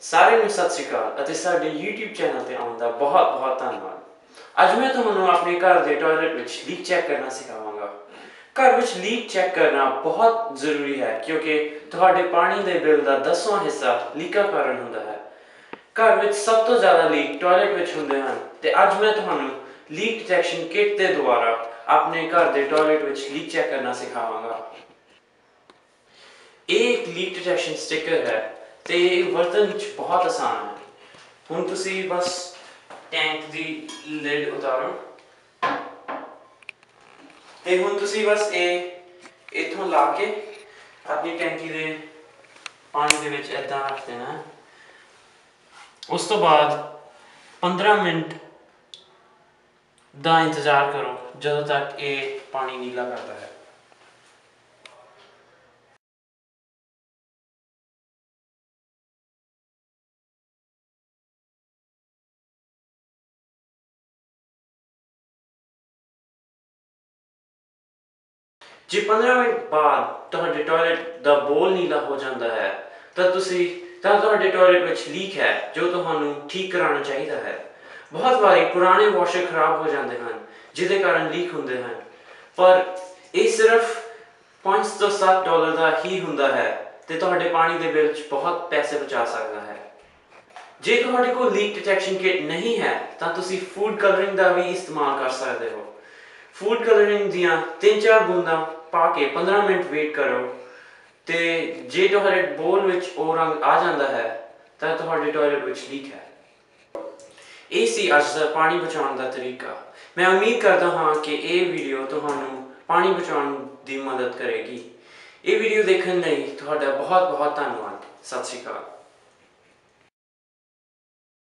ਸਾਰਿਆਂ ਨੂੰ ਸਤਿ ਸ਼੍ਰੀ ਅਕਾਲ ਅਤੇ ਸਾਡੇ YouTube ਚੈਨਲ ਤੇ ਆਉਣ ਦਾ ਬਹੁਤ ਬਹੁਤ ਧੰਨਵਾਦ। ਅੱਜ ਮੈਂ ਤੁਹਾਨੂੰ ਆਪਣੇ ਘਰ ਦੇ ਟਾਇਲਟ ਵਿੱਚ ਲੀਕ ਚੈੱਕ ਕਰਨਾ ਸਿਖਾਵਾਂਗਾ। ਘਰ ਵਿੱਚ ਲੀਕ ਚੈੱਕ ਕਰਨਾ ਬਹੁਤ ਜ਼ਰੂਰੀ ਹੈ ਕਿਉਂਕਿ ਤੁਹਾਡੇ ਪਾਣੀ ਦੇ ਬਿੱਲ ਦਾ 10ਵਾਂ ਹਿੱਸਾ ਲੀਕਾਂ ਕਾਰਨ ਹੁੰਦਾ ਹੈ। ਘਰ ਵਿੱਚ ਸਭ ਤੋਂ ਜ਼ਿਆਦਾ ਲੀਕ ਟਾਇਲਟ ਵਿੱਚ ਹੁੰਦੇ ਹਨ ਤੇ ਅੱਜ ਮੈਂ ਤੁਹਾਨੂੰ ਲੀਕ ਡਿਟੈਕਸ਼ਨ ਕਿਟ ਦੇ ਦੁਆਰਾ ਆਪਣੇ ਘਰ ਦੇ ਟਾਇਲਟ ਵਿੱਚ ਲੀਕ ਚੈੱਕ ਕਰਨਾ ਸਿਖਾਵਾਂਗਾ। ਇਹ ਇੱਕ ਲੀਕ ਡਿਟੈਕਸ਼ਨ ਸਟicker ਹੈ। ਤੇ ਇਹ ਵਰਤਣ ਵਿੱਚ ਬਹੁਤ ਆਸਾਨ ਹੈ। ਹੁਣ ਤੁਸੀਂ ਬਸ ਟੈਂਕ ਦੀ ਲਿਡ ਉਤਾਰੋ। ਤੇ ਹੁਣ ਤੁਸੀਂ ਬਸ ਇਹ ਇਥੋਂ ਲਾ ਕੇ ਆਪਣੀ ਟੈਂਕੀ ਦੇ ਪਾਣੀ ਦੇ ਵਿੱਚ ਏਦਾਂ ਰੱਖ ਦੇਣਾ ਹੈ। ਉਸ ਤੋਂ ਬਾਅਦ 15 ਮਿੰਟ ਦਾ ਇੰਤਜ਼ਾਰ ਕਰੋ ਜਦੋਂ ਤੱਕ ਇਹ ਪਾਣੀ ਨੀਲਾ ਕਰਦਾ ਹੈ। ਜੇ 15 ਮਿੰਟ ਬਾਅਦ ਤੁਹਾਡੇ ਟਾਇਲਟ ਦਾ ਬੋਲ ਨੀਲਾ ਹੋ ਜਾਂਦਾ ਹੈ, ਤਾਂ ਤੁਸੀਂ, ਤਾਂ ਤੁਹਾਡੇ ਟਾਇਲਟ ਵਿੱਚ ਲੀਕ ਹੈ, ਜੋ ਤੁਹਾਨੂੰ ਠੀਕ ਕਰਾਉਣਾ ਚਾਹੀਦਾ ਹੈ। ਬਹੁਤ ਵਾਰੀ ਪੁਰਾਣੇ ਵਾਸ਼ਰ ਖਰਾਬ ਹੋ ਜਾਂਦੇ ਹਨ, ਜਿਹਦੇ ਕਾਰਨ ਲੀਕ ਹੁੰਦੇ ਹਨ। ਪਰ ਇਹ ਸਿਰਫ 5 ਤੋਂ 7 ਡਾਲਰ ਦਾ ਹੀ ਹੁੰਦਾ ਹੈ, ਤੇ ਤੁਹਾਡੇ ਪਾਣੀ ਦੇ ਬਿੱਲ 'ਚ ਬਹੁਤ ਪੈਸੇ ਬਚਾ ਸਕਦਾ ਹੈ। ਜੇ ਤੁਹਾਡੇ ਕੋਲ ਲੀਕ ਡਿਟੈਕਸ਼ਨ ਕਿਟ ਨਹੀਂ ਹੈ, ਤਾਂ ਤੁਸੀਂ ਫੂਡ ਕਲਰਿੰਗ ਦਾ ਵੀ ਇਸਤੇਮਾਲ ਕਰ ਸਕਦੇ ਹੋ। ਫੂਡ ਕਲਰਿੰਗ ਦੀਆਂ 3-4 ਬੂੰਦਾਂ ਪਾ ਕੇ 15 ਮਿੰਟ ਵੇਟ ਕਰੋ ਤੇ ਜੇ ਤੁਹਾਡੇ ਬੋਲ ਵਿੱਚ ਉਹ ਰੰਗ ਆ ਜਾਂਦਾ ਹੈ, ਤਾਂ ਤੁਹਾਡੇ ਟਾਇਲਟ ਵਿੱਚ ਲੀਕ ਹੈ। ਇਹ ਸੀ ਅੱਜ ਦਾ ਪਾਣੀ ਬਚਾਉਣ ਦਾ ਤਰੀਕਾ। ਮੈਂ ਉਮੀਦ ਕਰਦਾ ਹਾਂ ਕਿ ਇਹ ਵੀਡੀਓ ਤੁਹਾਨੂੰ ਪਾਣੀ ਬਚਾਉਣ ਦੀ ਮਦਦ ਕਰੇਗੀ। ਇਹ ਵੀਡੀਓ ਦੇਖਣ ਲਈ ਤੁਹਾਡਾ ਬਹੁਤ ਬਹੁਤ ਧੰਨਵਾਦ। ਸਤਿ ਸ਼੍ਰੀ ਅਕਾਲ।